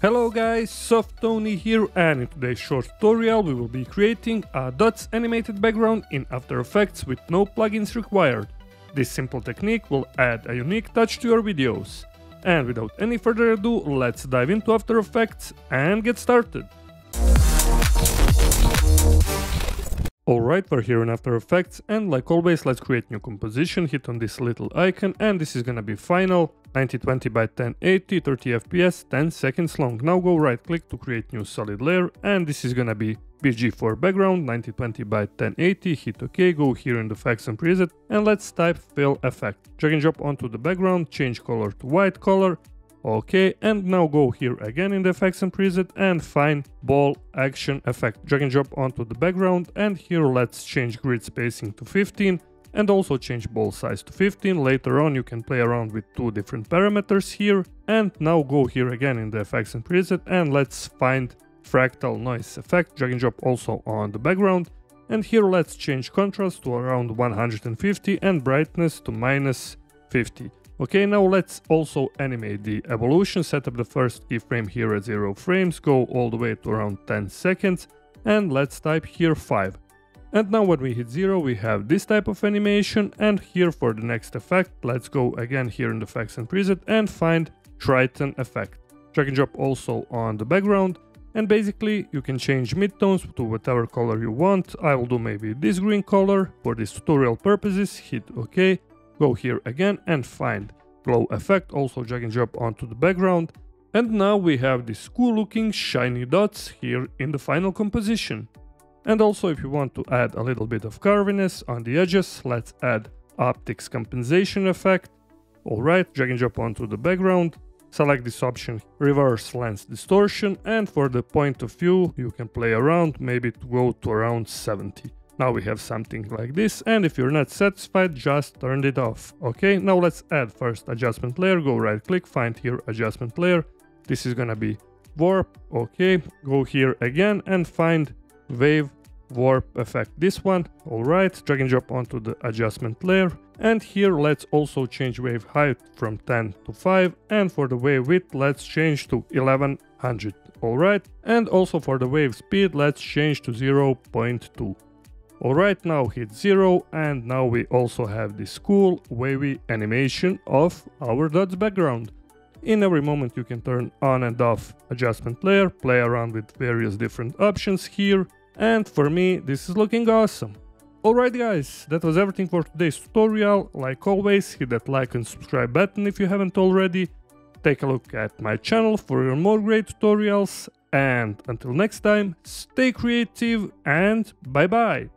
Hello guys, Softoni here and in today's short tutorial we will be creating a dots animated background in After Effects with no plugins required. This simple technique will add a unique touch to your videos. And without any further ado, let's dive into After Effects and get started. Alright, we're here in After Effects and like always let's create new composition, hit on this little icon and this is gonna be final, 1920 by 1080, 30 fps, 10 seconds long. Now go right click to create new solid layer and this is gonna be BG4 background, 1920 by 1080, hit OK, go here in the effects and preset and let's type fill effect. Drag and drop onto the background, change color to white color Okay, and now go here again in the effects and preset and find ball action effect. Drag and drop onto the background and here let's change grid spacing to 15 and also change ball size to 15. Later on you can play around with two different parameters here and now go here again in the effects and preset and let's find fractal noise effect. Drag and drop also on the background and here let's change contrast to around 150 and brightness to minus 50. Okay, now let's also animate the evolution, set up the first keyframe here at 0 frames, go all the way to around 10 seconds, and let's type here 5. And now when we hit 0 we have this type of animation, and here for the next effect, let's go again here in the effects and preset and find Tritone effect. Drag and drop also on the background, and basically you can change midtones to whatever color you want, I will do maybe this green color. For this tutorial purposes, hit OK, Go here again and find glow effect, also drag and drop onto the background. And now we have these cool looking shiny dots here in the final composition. And also if you want to add a little bit of curviness on the edges, let's add optics compensation effect. Alright, drag and drop onto the background. Select this option, reverse lens distortion, and for the point of view, you can play around, maybe to go to around 70. Now we have something like this and if you're not satisfied just turn it off. Okay, now let's add first adjustment layer, go right click, find here adjustment layer. This is gonna be warp, okay, go here again and find wave warp effect. This one, alright, drag and drop onto the adjustment layer. And here let's also change wave height from 10 to 5 and for the wave width let's change to 1100. Alright, and also for the wave speed let's change to 0.2. Alright, now hit 0 and now we also have this cool wavy animation of our dots background. In every moment you can turn on and off adjustment layer, play around with various different options here, and for me this is looking awesome. Alright guys, that was everything for today's tutorial, like always hit that like and subscribe button if you haven't already, take a look at my channel for your more great tutorials, and until next time, stay creative and bye bye!